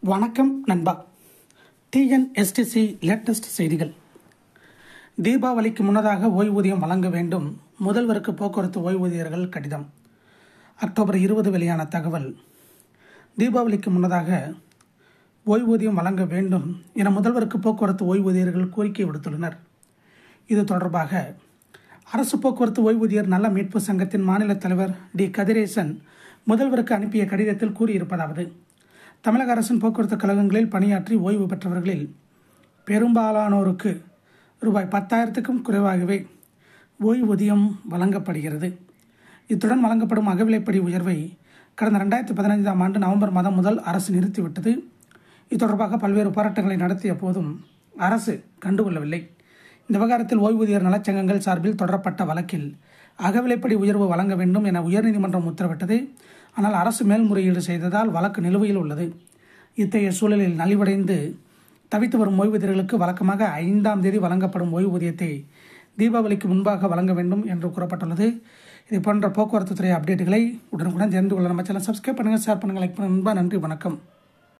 வணக்கம் நண்பா. TNSTC latest செய்திகள். தீபாவளிக்கு முன்னதாக ஓய்வூதியம் வழங்க வேண்டும். முதல்வருக்கு போக்குவரத்து ஓய்வூதியர்கள் கடிதம். அக்டோபர் இருபது வெளியான தகவல். தீபாவளிக்கு முன்னதாக ஓய்வூதியம் வழங்க வேண்டும் என முதல்வருக்கு போக்குவரத்து ஓய்வூதியர்கள் கோரிக்கை விடுத்துள்ளனர். இது தொடர்பாக அரசு போக்குவரத்து ஓய்வூதியர் நல மீட்பு சங்கத்தின் மாநில தலைவர் டி கதிரேசன் முதல்வருக்கு அனுப்பிய கடிதத்தில் கூறியிருப்பதாவது தமிழக அரசின் போக்குவரத்து கழகங்களில் பணியாற்றி ஓய்வு பெற்றவர்களில் பெரும்பாலானோருக்கு ரூபாய் பத்தாயிரத்துக்கும் குறைவாகவே ஓய்வூதியம் வழங்கப்படுகிறது. இத்துடன் வழங்கப்படும் அகவிலைப்படி உயர்வை கடந்த ரெண்டாயிரத்தி பதினைந்தாம் ஆண்டு நவம்பர் மாதம் முதல் அரசு நிறுத்திவிட்டது. இது தொடர்பாக பல்வேறு போராட்டங்களை நடத்திய போதும் அரசு கண்டுகொள்ளவில்லை. இந்த விவகாரத்தில் ஓய்வூதியர் நலச்சங்கங்கள் சார்பில் தொடரப்பட்ட வழக்கில் அகவிலைப்படி உயர்வு வழங்க வேண்டும் என உயர்நீதிமன்றம் உத்தரவிட்டது. ஆனால் அரசு மேல்முறையீடு செய்ததால் வழக்கு நிலுவையில் உள்ளது. இத்தகைய சூழலில் நலிவடைந்து தவித்து வரும் ஓய்வூதியர்களுக்கு வழக்கமாக ஐந்தாம் தேதி வழங்கப்படும் ஓய்வூதியத்தை தீபாவளிக்கு முன்பாக வழங்க வேண்டும் என்று கூறப்பட்டுள்ளது. இது போன்ற போக்குவரத்து துறை அப்டேட்டுகளை உடனுக்குடன் தெரிந்து கொள்ள நம்ம சேனல் சப்ஸ்கிரைப் பண்ணுங்கள் ஷேர் பண்ணுங்கள் லைக் பண்ணுங்கள் நன்றி வணக்கம்.